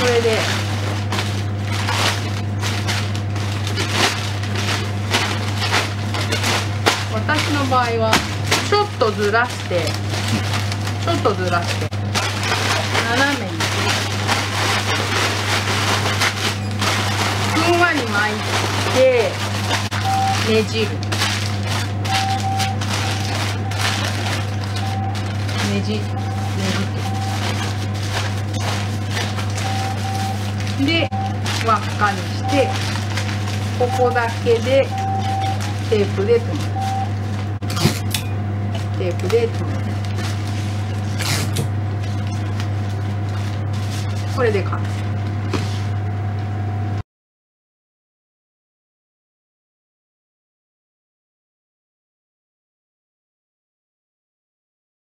これで。私の場合はちょっとずらしてちょっとずらして斜めに。ふんわり巻いてねじる。ねじねじって。で輪っかにしてここだけでテープで留める。テープで留める。これで完成。